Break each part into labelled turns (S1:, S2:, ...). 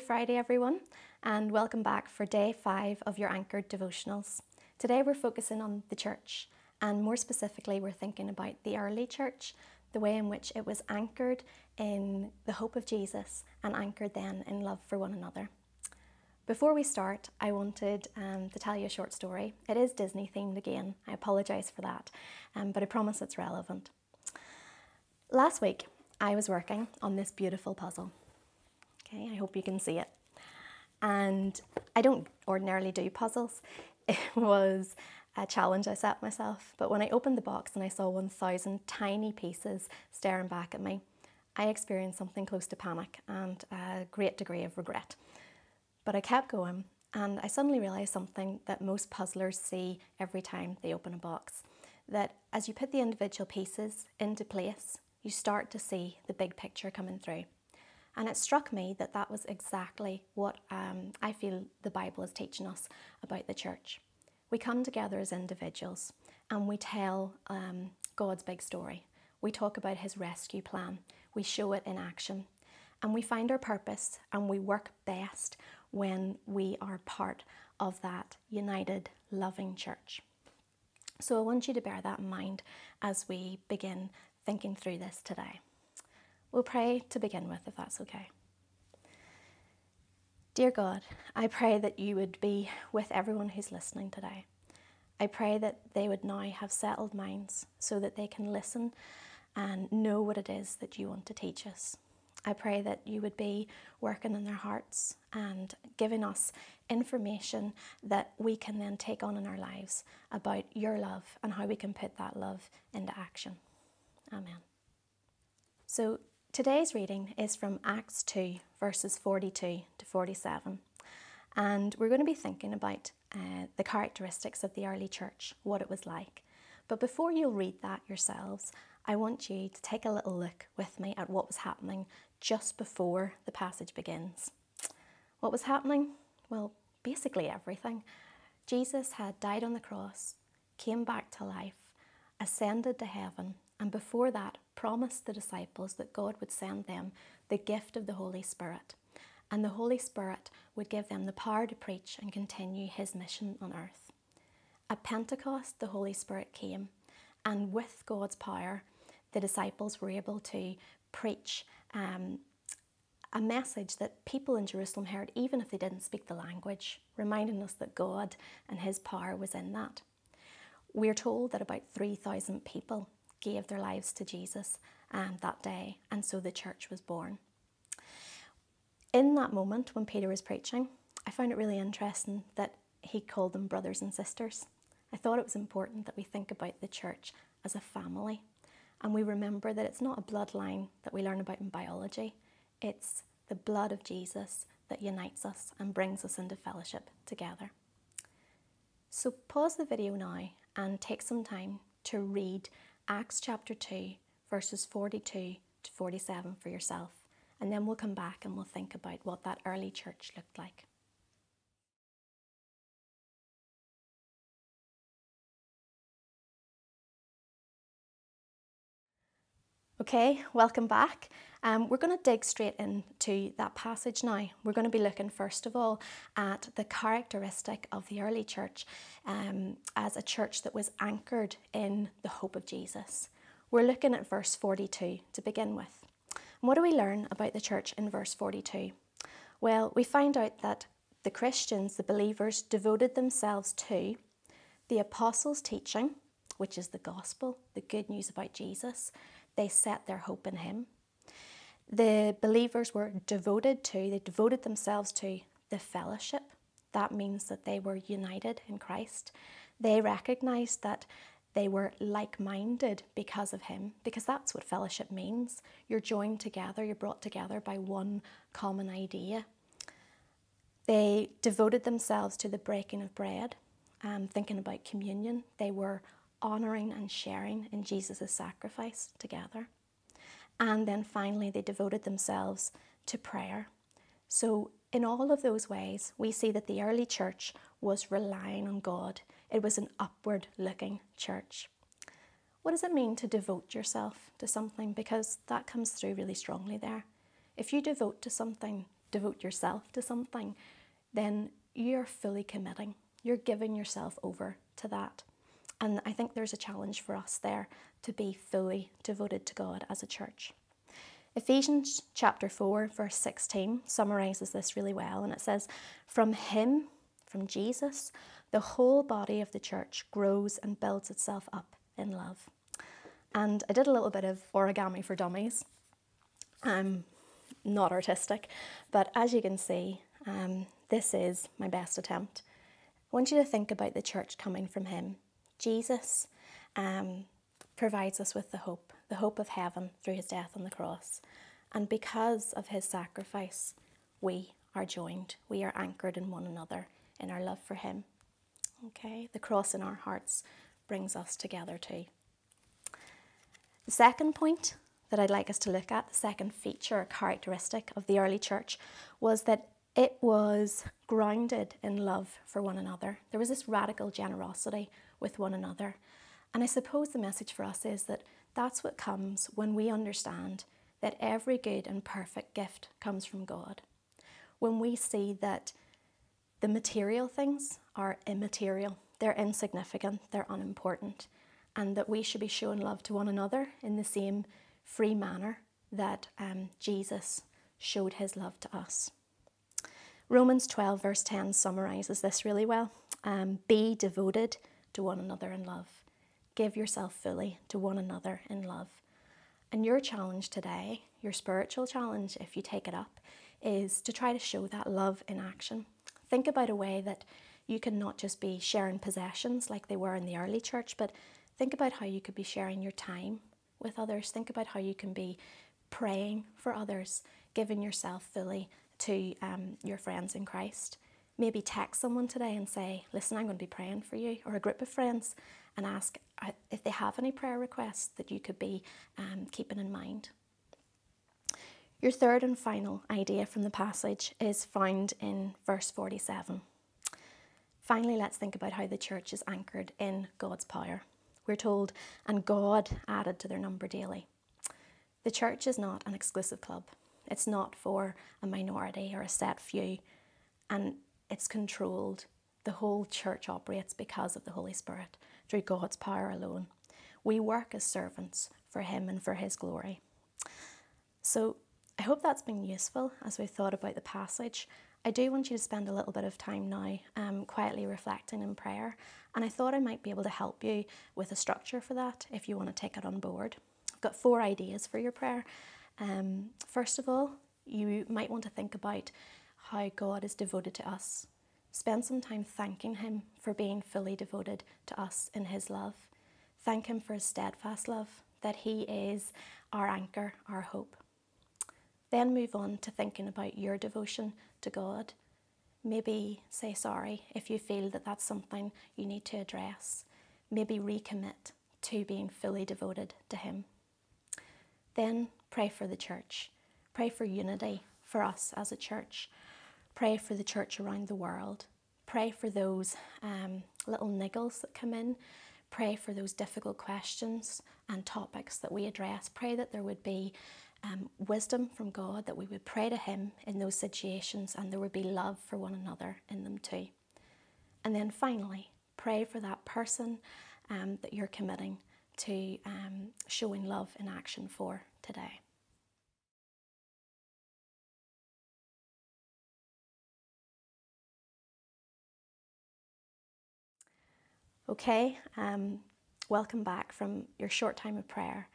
S1: Friday, everyone, and welcome back for day five of your Anchored devotionals. Today we're focusing on the church, and more specifically, we're thinking about the early church, the way in which it was anchored in the hope of Jesus and anchored then in love for one another. Before we start, I wanted um, to tell you a short story. It is Disney themed again. I apologise for that, um, but I promise it's relevant. Last week, I was working on this beautiful puzzle. Okay, I hope you can see it. And I don't ordinarily do puzzles. It was a challenge I set myself, but when I opened the box and I saw 1,000 tiny pieces staring back at me, I experienced something close to panic and a great degree of regret. But I kept going and I suddenly realised something that most puzzlers see every time they open a box that as you put the individual pieces into place, you start to see the big picture coming through. And it struck me that that was exactly what um, I feel the Bible is teaching us about the church. We come together as individuals and we tell um, God's big story. We talk about His rescue plan, we show it in action, and we find our purpose and we work best when we are part of that united, loving church. So I want you to bear that in mind as we begin thinking through this today. We'll pray to begin with, if that's okay. Dear God, I pray that you would be with everyone who's listening today. I pray that they would now have settled minds so that they can listen and know what it is that you want to teach us. I pray that you would be working in their hearts and giving us information that we can then take on in our lives about your love and how we can put that love into action. Amen. So, Today's reading is from Acts 2, verses 42 to 47. And we're going to be thinking about uh, the characteristics of the early church, what it was like. But before you'll read that yourselves, I want you to take a little look with me at what was happening just before the passage begins. What was happening? Well, basically everything. Jesus had died on the cross, came back to life, ascended to heaven, and before that promised the disciples that God would send them the gift of the Holy Spirit. And the Holy Spirit would give them the power to preach and continue his mission on earth. At Pentecost, the Holy Spirit came, and with God's power, the disciples were able to preach um, a message that people in Jerusalem heard, even if they didn't speak the language, reminding us that God and His power was in that. We're told that about 3,000 people gave their lives to Jesus um, that day, and so the church was born. In that moment when Peter was preaching, I found it really interesting that he called them brothers and sisters. I thought it was important that we think about the church as a family and we remember that it's not a bloodline that we learn about in biology, it's the blood of Jesus that unites us and brings us into fellowship together. So pause the video now and take some time to read Acts chapter 2, verses 42 to 47 for yourself, and then we'll come back and we'll think about what that early church looked like. Okay, welcome back. Um, we're going to dig straight into that passage now. We're going to be looking first of all at the characteristic of the early church um, as a church that was anchored in the hope of Jesus. We're looking at verse 42 to begin with. And what do we learn about the church in verse 42? Well, we find out that the Christians, the believers, devoted themselves to the apostles' teaching, which is the gospel, the good news about Jesus. They set their hope in Him the believers were devoted to, they devoted themselves to the fellowship. That means that they were united in Christ. They recognized that they were like minded because of Him, because that's what fellowship means. You're joined together, you're brought together by one common idea. They devoted themselves to the breaking of bread, um, thinking about communion. They were honouring and sharing in Jesus' sacrifice together. And then finally, they devoted themselves to prayer. So, in all of those ways, we see that the early church was relying on God. It was an upward looking church. What does it mean to devote yourself to something? Because that comes through really strongly there. If you devote to something, devote yourself to something, then you're fully committing. You're giving yourself over to that. And I think there's a challenge for us there to be fully devoted to God as a church. Ephesians chapter 4, verse 16 summarizes this really well, and it says, From Him, from Jesus, the whole body of the church grows and builds itself up in love. And I did a little bit of origami for dummies. I'm not artistic, but as you can see, um, this is my best attempt. I want you to think about the church coming from Him. Jesus um, provides us with the hope, the hope of heaven through His death on the cross. And because of His sacrifice, we are joined, we are anchored in one another in our love for Him. Okay, the cross in our hearts brings us together too. The second point that I'd like us to look at, the second feature or characteristic of the early church, was that it was grounded in love for one another. There was this radical generosity with one another. And I suppose the message for us is that that's what comes when we understand that every good and perfect gift comes from God. When we see that the material things are immaterial, they're insignificant, they're unimportant, and that we should be showing love to one another in the same free manner that um, Jesus showed his love to us. Romans 12, verse 10 summarizes this really well. Um, be devoted to one another in love. Give yourself fully to one another in love. And your challenge today, your spiritual challenge, if you take it up, is to try to show that love in action. Think about a way that you can not just be sharing possessions like they were in the early church, but think about how you could be sharing your time with others. Think about how you can be praying for others, giving yourself fully to um, your friends in Christ. Maybe text someone today and say, Listen, I'm going to be praying for you, or a group of friends, and ask uh, if they have any prayer requests that you could be um, keeping in mind. Your third and final idea from the passage is found in verse 47. Finally, let's think about how the church is anchored in God's power. We're told, and God added to their number daily. The church is not an exclusive club, it's not for a minority or a set few, and it's controlled. The whole church operates because of the Holy Spirit, through God's power alone. We work as servants for Him and for His glory. So, I hope that's been useful as we've thought about the passage. I do want you to spend a little bit of time now um, quietly reflecting in prayer, and I thought I might be able to help you with a structure for that if you want to take it on board. I've got four ideas for your prayer. Um, first of all, you might want to think about how God is devoted to us. Spend some time thanking Him for being fully devoted to us in His love. Thank Him for His steadfast love, that He is our anchor, our hope. Then move on to thinking about your devotion to God. Maybe say sorry if you feel that that's something you need to address. Maybe recommit to being fully devoted to Him. Then pray for the church. Pray for unity for us as a church. Pray for the church around the world. Pray for those um, little niggles that come in. Pray for those difficult questions and topics that we address. Pray that there would be um, wisdom from God, that we would pray to Him in those situations and there would be love for one another in them too. And then finally, pray for that person um, that you're committing to um, showing love in action for today. Okay, um, welcome back from your short time of prayer.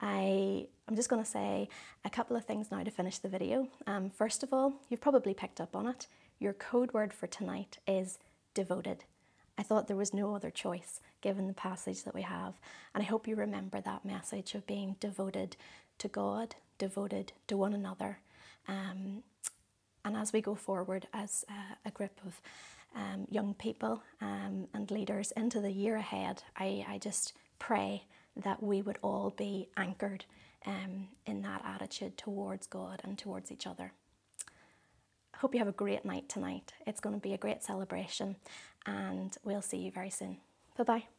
S1: I, I'm just going to say a couple of things now to finish the video. Um, first of all, you've probably picked up on it. Your code word for tonight is devoted. I thought there was no other choice given the passage that we have. And I hope you remember that message of being devoted to God, devoted to one another. Um, and as we go forward as a, a group of um, young people um, and leaders into the year ahead, I, I just pray that we would all be anchored um, in that attitude towards God and towards each other. I hope you have a great night tonight. It's going to be a great celebration, and we'll see you very soon. Bye bye.